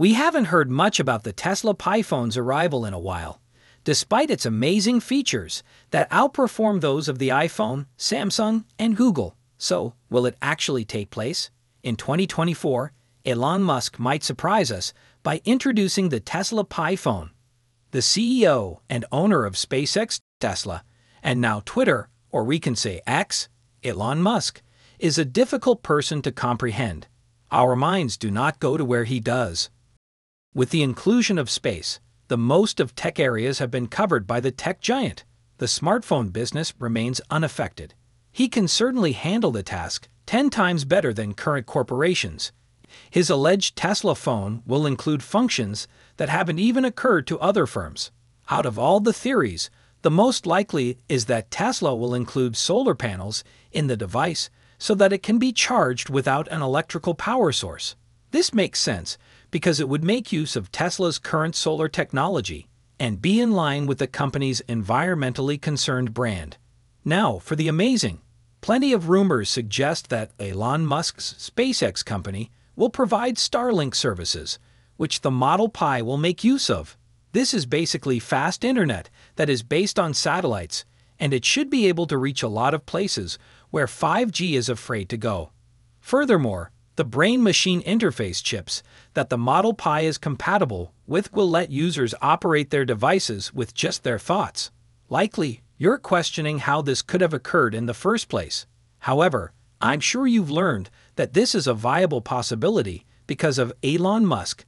We haven't heard much about the Tesla Pi phone's arrival in a while, despite its amazing features that outperform those of the iPhone, Samsung, and Google. So, will it actually take place? In 2024, Elon Musk might surprise us by introducing the Tesla Pi phone. The CEO and owner of SpaceX, Tesla, and now Twitter, or we can say X, Elon Musk, is a difficult person to comprehend. Our minds do not go to where he does. With the inclusion of space, the most of tech areas have been covered by the tech giant. The smartphone business remains unaffected. He can certainly handle the task 10 times better than current corporations. His alleged Tesla phone will include functions that haven't even occurred to other firms. Out of all the theories, the most likely is that Tesla will include solar panels in the device so that it can be charged without an electrical power source. This makes sense because it would make use of Tesla's current solar technology and be in line with the company's environmentally concerned brand. Now, for the amazing. Plenty of rumors suggest that Elon Musk's SpaceX company will provide Starlink services, which the Model Pi will make use of. This is basically fast internet that is based on satellites, and it should be able to reach a lot of places where 5G is afraid to go. Furthermore, the brain machine interface chips that the Model Pi is compatible with will let users operate their devices with just their thoughts. Likely, you're questioning how this could have occurred in the first place. However, I'm sure you've learned that this is a viable possibility because of Elon Musk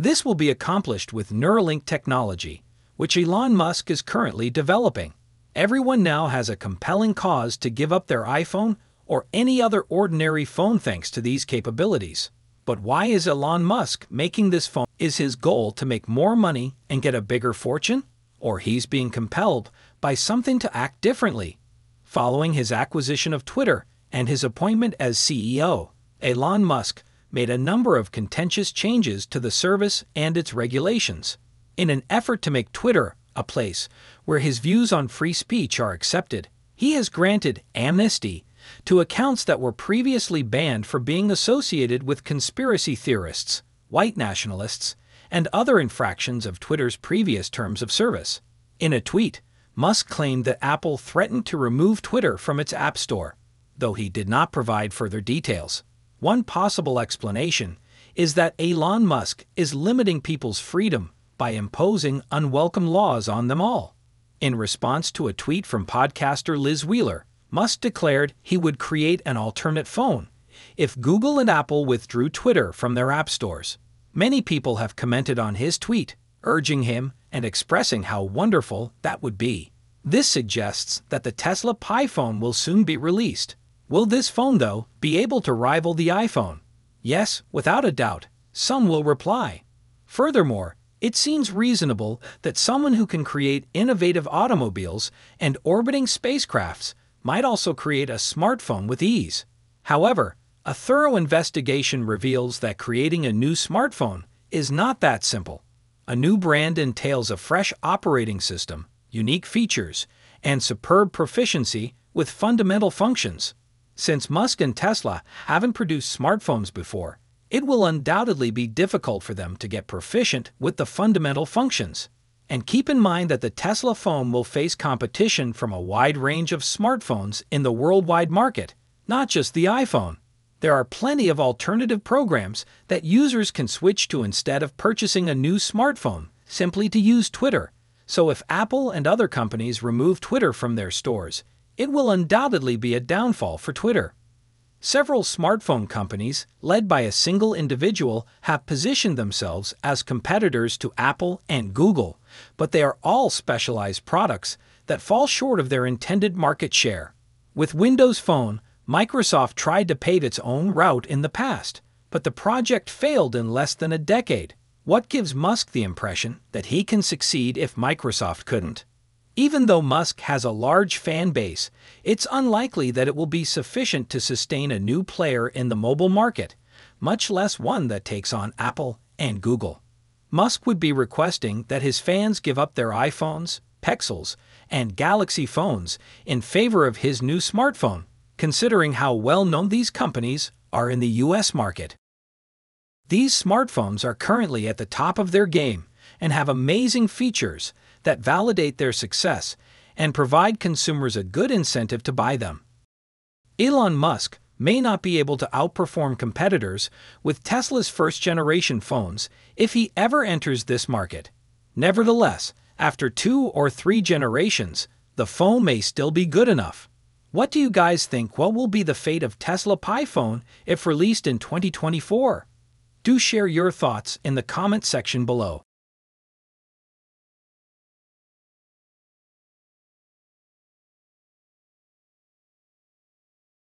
this will be accomplished with Neuralink technology, which Elon Musk is currently developing. Everyone now has a compelling cause to give up their iPhone or any other ordinary phone thanks to these capabilities. But why is Elon Musk making this phone? Is his goal to make more money and get a bigger fortune? Or he's being compelled by something to act differently? Following his acquisition of Twitter and his appointment as CEO, Elon Musk made a number of contentious changes to the service and its regulations. In an effort to make Twitter a place where his views on free speech are accepted, he has granted amnesty to accounts that were previously banned for being associated with conspiracy theorists, white nationalists, and other infractions of Twitter's previous terms of service. In a tweet, Musk claimed that Apple threatened to remove Twitter from its App Store, though he did not provide further details. One possible explanation is that Elon Musk is limiting people's freedom by imposing unwelcome laws on them all. In response to a tweet from podcaster Liz Wheeler, Musk declared he would create an alternate phone if Google and Apple withdrew Twitter from their app stores. Many people have commented on his tweet, urging him and expressing how wonderful that would be. This suggests that the Tesla Pi phone will soon be released, Will this phone, though, be able to rival the iPhone? Yes, without a doubt, some will reply. Furthermore, it seems reasonable that someone who can create innovative automobiles and orbiting spacecrafts might also create a smartphone with ease. However, a thorough investigation reveals that creating a new smartphone is not that simple. A new brand entails a fresh operating system, unique features, and superb proficiency with fundamental functions. Since Musk and Tesla haven't produced smartphones before, it will undoubtedly be difficult for them to get proficient with the fundamental functions. And keep in mind that the Tesla phone will face competition from a wide range of smartphones in the worldwide market, not just the iPhone. There are plenty of alternative programs that users can switch to instead of purchasing a new smartphone, simply to use Twitter. So if Apple and other companies remove Twitter from their stores, it will undoubtedly be a downfall for Twitter. Several smartphone companies, led by a single individual, have positioned themselves as competitors to Apple and Google, but they are all specialized products that fall short of their intended market share. With Windows Phone, Microsoft tried to pave its own route in the past, but the project failed in less than a decade. What gives Musk the impression that he can succeed if Microsoft couldn't? Even though Musk has a large fan base, it's unlikely that it will be sufficient to sustain a new player in the mobile market, much less one that takes on Apple and Google. Musk would be requesting that his fans give up their iPhones, Pixels, and Galaxy phones in favor of his new smartphone, considering how well known these companies are in the US market. These smartphones are currently at the top of their game and have amazing features that validate their success and provide consumers a good incentive to buy them. Elon Musk may not be able to outperform competitors with Tesla's first generation phones if he ever enters this market. Nevertheless, after two or three generations, the phone may still be good enough. What do you guys think what will be the fate of Tesla Pi phone if released in 2024? Do share your thoughts in the comment section below.